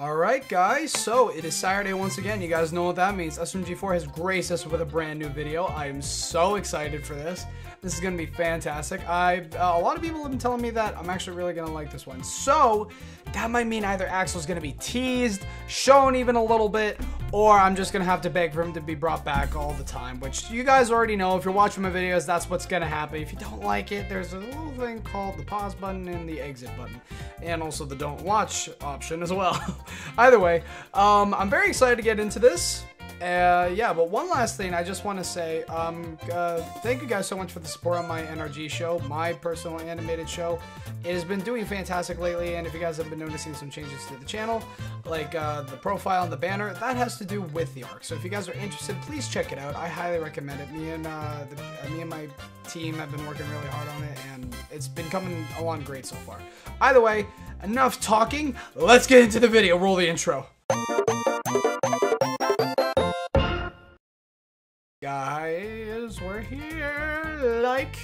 Alright guys, so it is Saturday once again. You guys know what that means. SMG4 has graced us with a brand new video. I am so excited for this. This is going to be fantastic. I uh, A lot of people have been telling me that I'm actually really going to like this one. So, that might mean either Axol's going to be teased, shown even a little bit, or I'm just to have to beg for him to be brought back all the time, which you guys already know. If you're watching my videos, that's what's to happen. If you don't like it, there's a little thing called the pause button and the exit button, and also the don't watch option as well. Either way, um, I'm very excited to get into this. Uh, yeah, but one last thing I just want to say, um, uh, thank you guys so much for the support on my NRG show, my personal animated show. It has been doing fantastic lately, and if you guys have been noticing some changes to the channel, like uh, the profile and the banner, that has to do with the arc. So if you guys are interested, please check it out. I highly recommend it. Me and uh, the, uh, me and my team have been working really hard on it, and it's been coming along great so far. Either way, enough talking. Let's get into the video. Roll the intro. Guys, we're here. Like,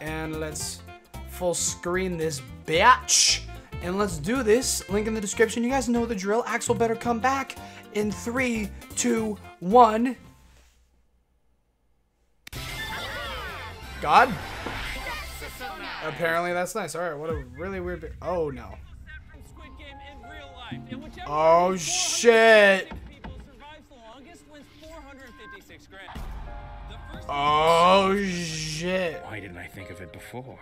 and let's full screen this bitch. And let's do this. Link in the description. You guys know the drill. Axol better come back in three, two, one. God? Apparently that's nice. Alright, what a really weird. Oh no. Oh shit. Oh shit. Why didn't I think of it before?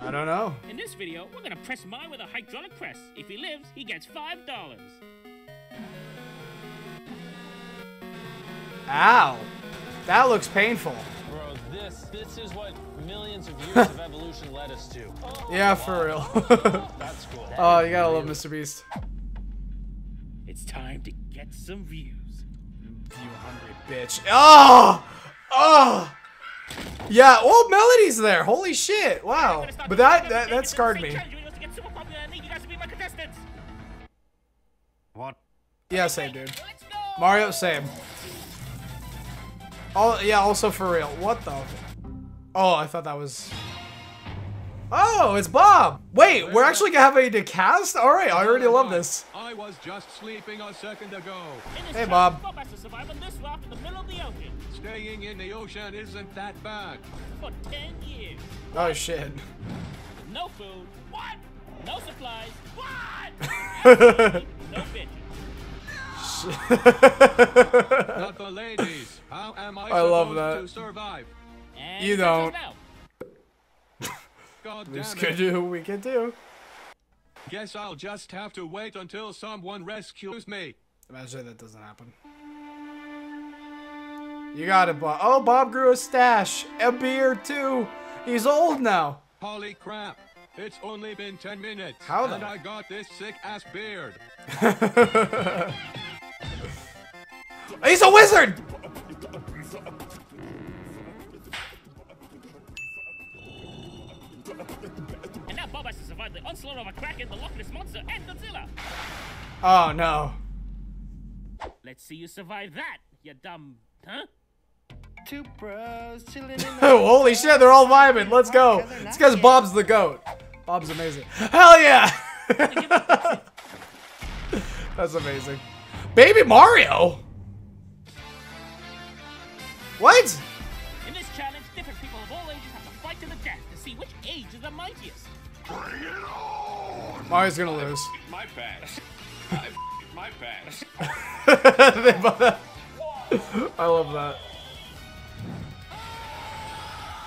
I don't know. In this video, we're gonna press mine with a hydraulic press. If he lives, he gets five dollars. Ow. That looks painful. Bro, this this is what millions of years of evolution led us to. Yeah, for real. That's cool. oh, you gotta love Mr. Beast. It's time to get some views. You hungry bitch. Oh! Oh! Yeah, old Melony's there. Holy shit. Wow. But that, that, that scarred me. What? Yeah, same, dude. Mario, same. Oh, yeah, also for real. What the? Oh, I thought that was... Oh, it's Bob. Wait, we're actually gonna have a to cast? All right, I already love this. I was just sleeping a second ago. Hey, Bob. Staying in the ocean isn't that bad. For 10 years. Oh, shit. No food. What? No supplies. What? no bitches. Not the ladies. How am I, I love supposed that. to survive? And You that's don't. God We just damn it. do what we can do. Guess I'll just have to wait until someone rescues me. Imagine that doesn't happen. You got it, Bob. Oh, Bob grew a stash. A beard, too. He's old now. Holy crap. It's only been 10 minutes. How the- And I got this sick ass beard. He's a wizard! And now Bob has to survive the onslaught of a kraken, the Loch Ness monster, and Godzilla. Oh, no. Let's see you survive that, you dumb, huh? Two bros chilling in the Holy shit, they're all vibing. Let's go. It's because Bob's the goat. Bob's amazing. Hell yeah! That's amazing. Baby Mario! What? In this challenge, different people of all ages have to fight to the death to see which age is the mightiest. Mario's gonna lose. My bad. I my bad. They both- I love that.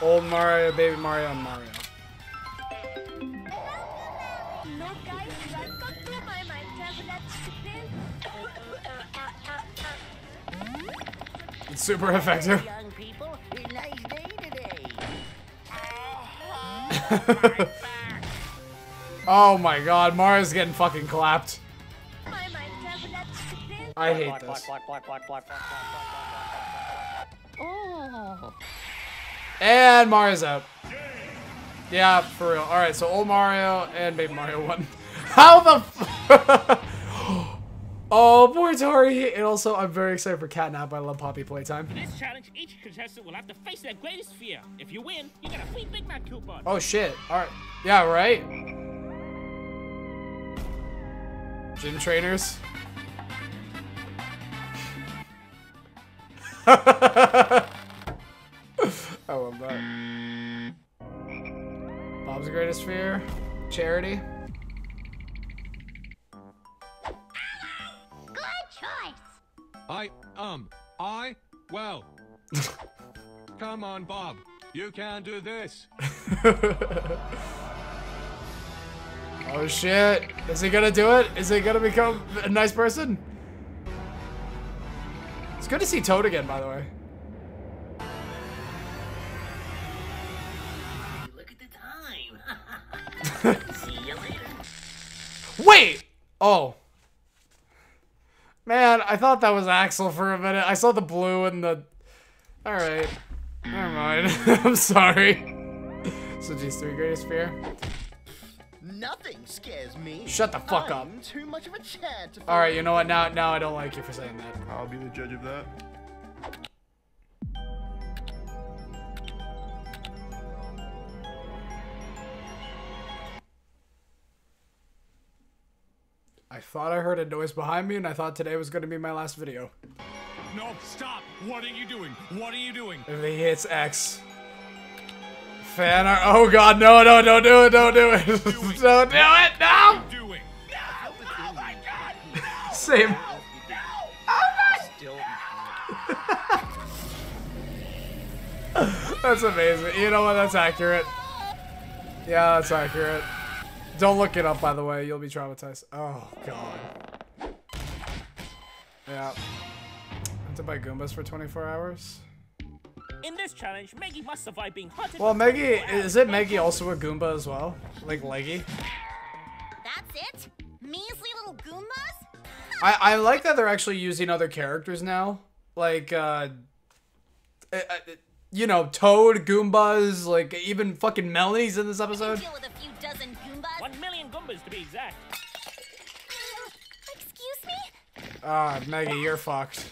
Old Mario, baby Mario, and Mario. Look guys, welcome to my Minecraft Let's Play. It's super effective. Young people, nice day today. oh my god, Mario's getting fucking clapped. My Minecraft Let's Play. I hate this. Oh. And Mario's out. Yeah, for real. Alright, so old Mario and baby Mario won. How the f- Oh, poor Tari. And also, I'm very excited for Catnap. I love Poppy Playtime. For this challenge, each contestant will have to face their greatest fear. If you win, you get a free Big Mac coupon. Oh shit. Alright. Yeah, right? Gym trainers. I love that. Bob's greatest fear? Charity? Good choice. I, um, I, well. Come on, Bob. You can do this. Oh shit. Is he gonna do it? Is he gonna become a nice person? It's good to see Toad again, by the way. Look at the time. See you later. Wait! Oh. Man, I thought that was Axol for a minute. I saw the blue and the... Alright. Never mind. I'm sorry. So G3 greatest fear? Nothing scares me. Shut the fuck up. I'm too much of a Chad to Alright, you know what? Now, now I don't like you for saying that. I'll be the judge of that. I thought I heard a noise behind me and I thought today was gonna be my last video. No, stop. What are you doing? What are you doing? If he hits X. Fan art. Oh god, no, no, don't do it, don't do it. don't do it, no! Doing. Same. Still, That's amazing. You know what? That's accurate. Yeah, that's accurate. Don't look it up, by the way. You'll be traumatized. Oh, God. Yeah. I Have to buy Goombas for 24 hours? In this challenge, Meggy must survive being hunted. Well, for Meggy, is it Meggy also a Goomba as well? Like Leggy? That's it? Measly little Goombas? I, I like that they're actually using other characters now. Like, uh, uh, uh, you know, Toad, Goombas, like even fucking Melony's in this episode. Deal with a few dozen Goombas. One million Goombas to be exact. Excuse me? Ah, Meggy, you're fucked.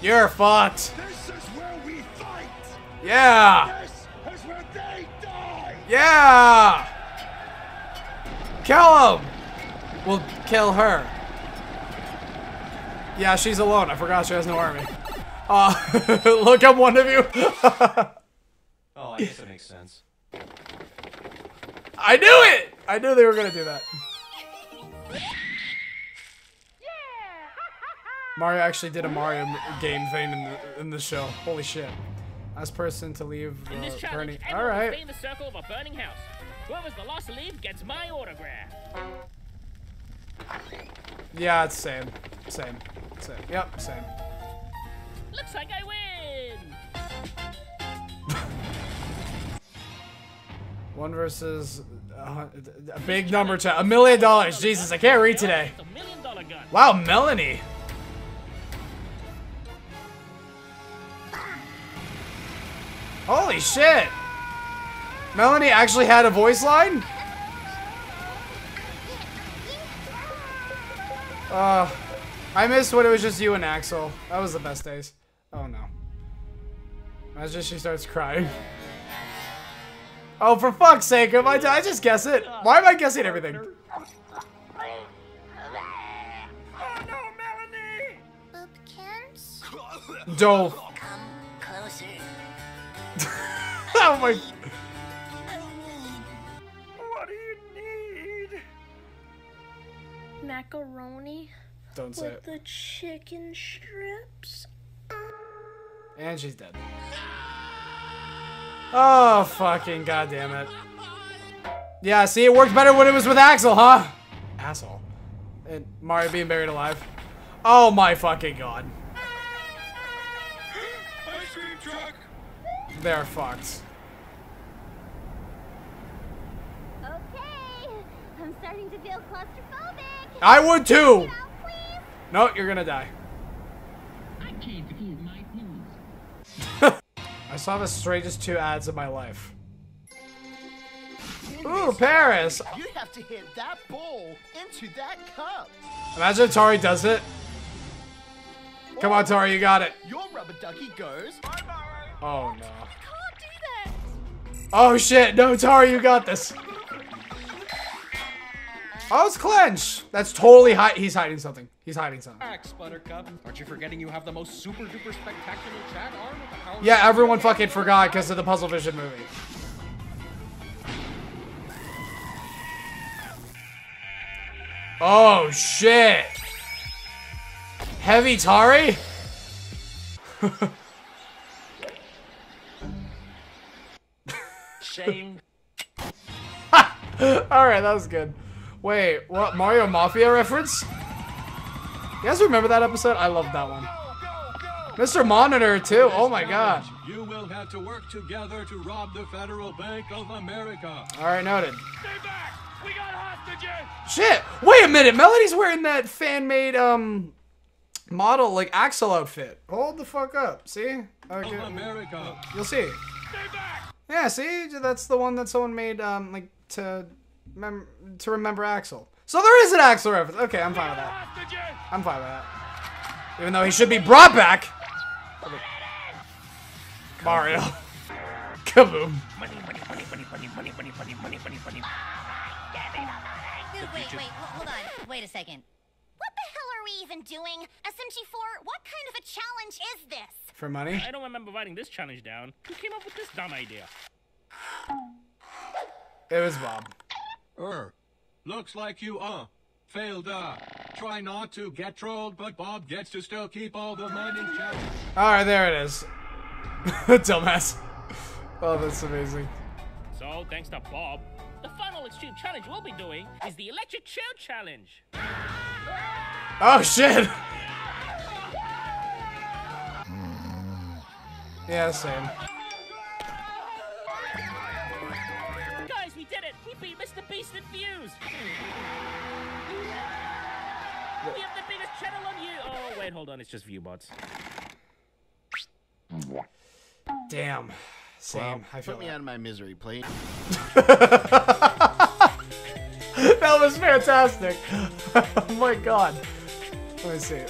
You're fucked. This Yeah. This is where they die. Yeah. Kill him. We'll kill her. Yeah, she's alone. I forgot she has no army. Uh, look, I'm one of you. Oh, I guess that makes sense. I knew it. I knew they were gonna do that. Mario actually did a Mario game thing in the in the show. Holy shit! Last person to leave In this uh, challenge, Bernie. All will stay right. in the circle of a burning house. Whoever's the last to leave gets my autograph. Yeah, it's same, same, same. Yep, same. Looks like I win. One versus uh, a big number chat. A million dollars. Jesus, I can't read today. A million dollar gun. Wow, Melony. Holy shit. Melony actually had a voice line? Uh, I missed when it was just you and Axol. That was the best days. Oh no. Imagine she starts crying. Oh, for fuck's sake, am I, did I just guess it? Why am I guessing everything? Boopkins? Oh my. What do you need? Macaroni Don't say with it. the chicken strips? And she's dead. Oh, fucking goddamn it. Yeah, see, it worked better when it was with Axol, huh? Asshole. And Mario being buried alive. Oh my fucking god. Ice cream truck. They're fucked. Okay, I'm starting to feel claustrophobic. I would too! Now, please. No, you're gonna die. I can't feel my knees. I saw the strangest two ads of my life. Ooh, Paris! you have to hit that ball into that cup. Imagine if Tari does it. Come on, Tari, you got it. Your rubber ducky goes. Oh no. Can't do that. Oh shit, no, Tari, you got this. Oh, it's Clench. That's totally hi- he's hiding something. He's hiding something. Buttercup. Aren't you forgetting you have the most super duper spectacular chat arm with the Yeah, everyone fucking forgot because of the Puzzlevision movie. Oh shit! Heavy Tari? Shame. Alright, that was good. Wait, what? Mario Mafia reference? You guys remember that episode? I love that one. Mr. Monitor, too. Oh my god. You will have to work together to rob the Federal Bank of America. Alright, noted. Stay back! We got hostages! Shit! Wait a minute! Melony's wearing that fan made, um, model, like, Axol outfit. Hold the fuck up. See? Of Okay. America. You'll see. Stay back! Yeah, see? That's the one that someone made, um, like, to, mem- to remember Axol. So there is an Axol reference. Okay, I'm fine with that. I'm fine with that. Even though he should be brought back. Mario. Kaboom. Money, money, money, money, money, money, money, money, money, money, money. Dude, wait, wait, hold on. Wait a second. What the hell are we even doing? SMG4, what kind of a challenge is this? For money? I don't remember writing this challenge down. Who came up with this dumb idea? It was Bob. Er, looks like you, uh, failed, uh, try not to get trolled, but Bob gets to still keep all the money. Challenge. Alright, there it is. Dumbass. Oh, that's amazing. So, thanks to Bob, the final extreme challenge we'll be doing is the electric chair challenge. Oh, shit! Yeah, same. We did it! We beat Mr. Beast and Fuse! We have the biggest channel on you! Oh, wait, hold on, it's just Viewbots. Damn. Same. I feel Put me that. out of my misery, please. that was fantastic. oh my god. Let me see.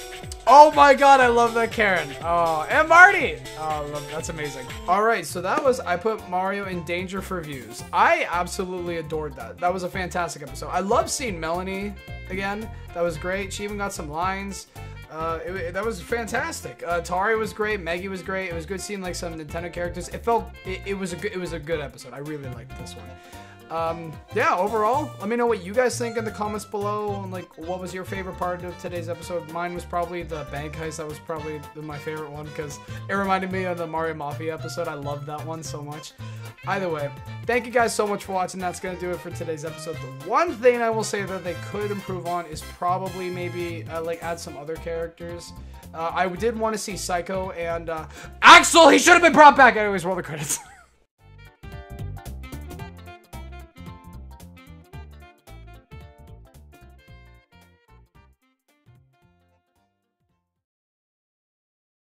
Oh my god, I love that Karen. Oh, and Marty. Oh, love, that's amazing. All right, so that was I put Mario in danger for views. I absolutely adored that. That was a fantastic episode. I love seeing Melony again. That was great. She even got some lines. Uh, it, it- that was fantastic. Uh, Tari was great. Meggy was great. It was good seeing like some Nintendo characters. It felt it, it was a good it was a good episode. I really liked this one. Um, yeah, overall, let me know what you guys think in the comments below. And like, what was your favorite part of today's episode? Mine was probably the bank heist. That was probably my favorite one because it reminded me of the Mario Mafia episode. I loved that one so much. Either way, thank you guys so much for watching. That's gonna do it for today's episode. The one thing I will say that they could improve on is probably maybe uh, like add some other characters. Uh, I did want to see Saiko and uh, Axol. He should have been brought back. Anyways, roll the credits.